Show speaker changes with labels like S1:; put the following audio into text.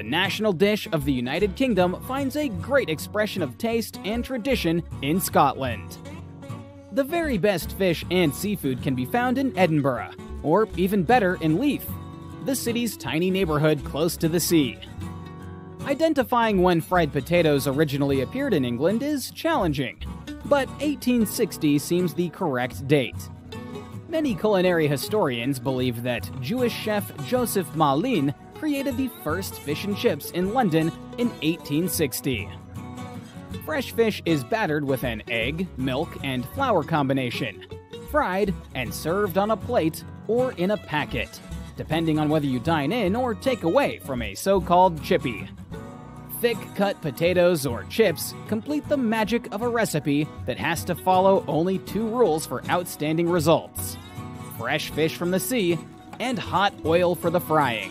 S1: the national dish of the United Kingdom finds a great expression of taste and tradition in Scotland. The very best fish and seafood can be found in Edinburgh, or even better in Leith, the city's tiny neighborhood close to the sea. Identifying when fried potatoes originally appeared in England is challenging, but 1860 seems the correct date. Many culinary historians believe that Jewish chef Joseph Malin created the first fish and chips in London in 1860. Fresh fish is battered with an egg, milk, and flour combination, fried, and served on a plate or in a packet, depending on whether you dine in or take away from a so called chippy. Thick cut potatoes or chips complete the magic of a recipe that has to follow only two rules for outstanding results fresh fish from the sea and hot oil for the frying.